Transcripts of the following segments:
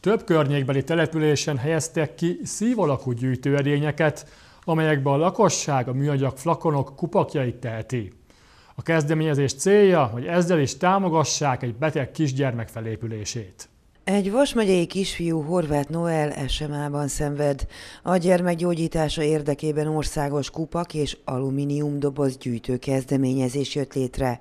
Több környékbeli településen helyeztek ki szívalakú gyűjtőedényeket, amelyekbe a lakosság a műanyag flakonok kupakjait teheti. A kezdeményezés célja, hogy ezzel is támogassák egy beteg kisgyermek felépülését. Egy Vas megyei kisfiú Horváth Noel SMA-ban szenved. A gyermek gyógyítása érdekében országos kupak és alumínium doboz gyűjtő kezdeményezés jött létre.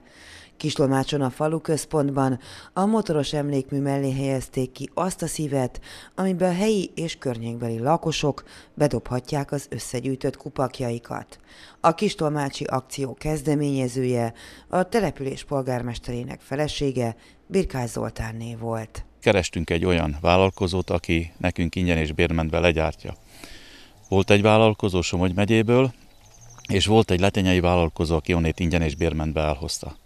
Kislomácson a falu központban a motoros emlékmű mellé helyezték ki azt a szívet, amiben a helyi és környékbeli lakosok bedobhatják az összegyűjtött kupakjaikat. A Kistolmácsi akció kezdeményezője a település polgármesterének felesége Birkás Zoltánné volt. Kerestünk egy olyan vállalkozót, aki nekünk ingyen és bérmentve legyártja. Volt egy vállalkozó Somogy megyéből, és volt egy letenyei vállalkozó, aki onnét ingyen és bérmentbe elhozta.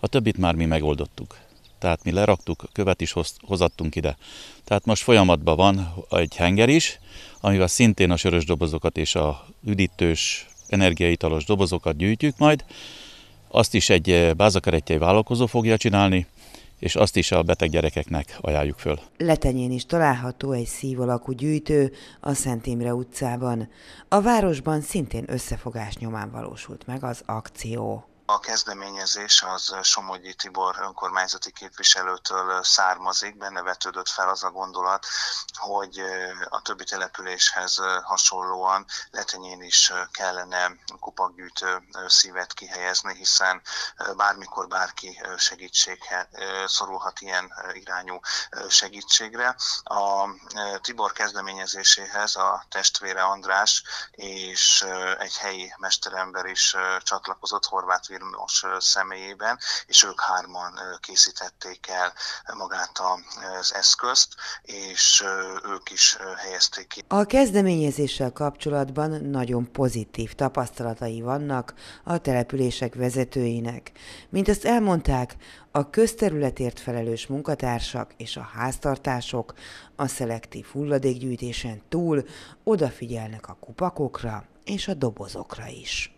A többit már mi megoldottuk. Tehát mi leraktuk, követ is hoz, hozattunk ide. Tehát most folyamatban van egy henger is, amivel szintén a sörös dobozokat és a üdítős, energiaitalos dobozokat gyűjtjük majd. Azt is egy eh, bázakaretjei vállalkozó fogja csinálni, és azt is a beteg gyerekeknek ajánljuk föl. Letenyén is található egy szív alakú gyűjtő a Szent Imre utcában. A városban szintén összefogás nyomán valósult meg az akció. A kezdeményezés az Somogyi Tibor önkormányzati képviselőtől származik, benne vetődött fel az a gondolat, hogy a többi településhez hasonlóan Letenyén is kellene kupakgyűjtő szívet kihelyezni, hiszen bármikor bárki segítséghez szorulhat ilyen irányú segítségre. A Tibor kezdeményezéséhez a testvére András és egy helyi mesterember is csatlakozott, Horváth Vilmos személyében, és ők hárman készítették el magát az eszközt, és ők is helyezték ki. A kezdeményezéssel kapcsolatban nagyon pozitív tapasztalatai vannak a települések vezetőinek. Mint azt elmondták, a közterületért felelős munkatársak és a háztartások a szelektív hulladékgyűjtésen túl odafigyelnek a kupakokra és a dobozokra is.